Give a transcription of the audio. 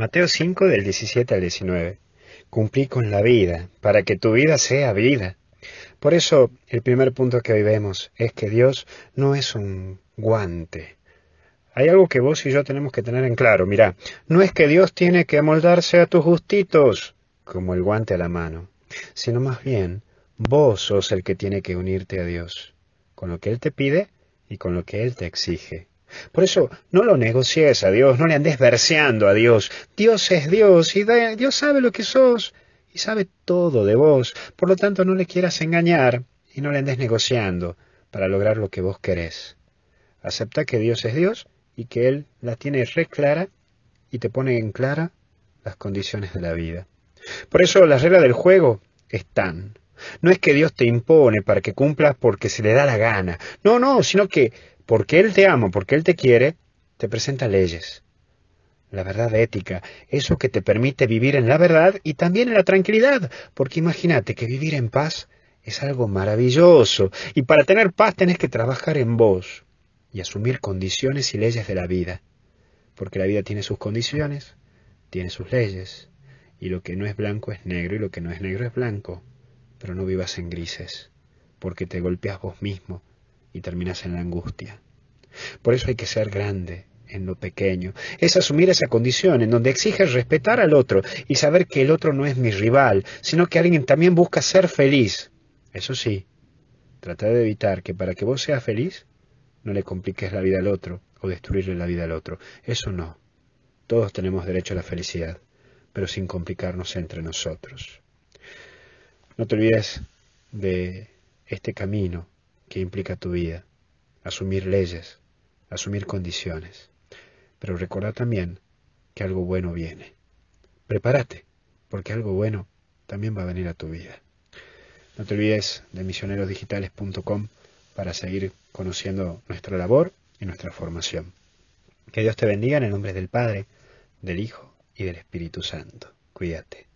Mateo 5 del 17 al 19. Cumplí con la vida, para que tu vida sea vida. Por eso, el primer punto que hoy vemos es que Dios no es un guante. Hay algo que vos y yo tenemos que tener en claro. Mira, no es que Dios tiene que amoldarse a tus gustitos, como el guante a la mano, sino más bien, vos sos el que tiene que unirte a Dios, con lo que Él te pide y con lo que Él te exige. Por eso no lo negocies a Dios, no le andes verseando a Dios. Dios es Dios y Dios sabe lo que sos y sabe todo de vos. Por lo tanto, no le quieras engañar y no le andes negociando para lograr lo que vos querés. Acepta que Dios es Dios y que Él la tiene re clara y te pone en clara las condiciones de la vida. Por eso las reglas del juego están. No es que Dios te impone para que cumplas porque se le da la gana. No, no, sino que porque Él te ama, porque Él te quiere, te presenta leyes. La verdad ética, eso que te permite vivir en la verdad y también en la tranquilidad, porque imagínate que vivir en paz es algo maravilloso. Y para tener paz tenés que trabajar en vos y asumir condiciones y leyes de la vida, porque la vida tiene sus condiciones, tiene sus leyes, y lo que no es blanco es negro y lo que no es negro es blanco, pero no vivas en grises, porque te golpeas vos mismo y terminas en la angustia. Por eso hay que ser grande en lo pequeño. Es asumir esa condición en donde exiges respetar al otro y saber que el otro no es mi rival, sino que alguien también busca ser feliz. Eso sí, trata de evitar que para que vos seas feliz no le compliques la vida al otro o destruirle la vida al otro. Eso no. Todos tenemos derecho a la felicidad, pero sin complicarnos entre nosotros. No te olvides de este camino que implica tu vida, asumir leyes, asumir condiciones. Pero recuerda también que algo bueno viene. Prepárate, porque algo bueno también va a venir a tu vida. No te olvides de misionerosdigitales.com para seguir conociendo nuestra labor y nuestra formación. Que Dios te bendiga en el nombre del Padre, del Hijo y del Espíritu Santo. Cuídate.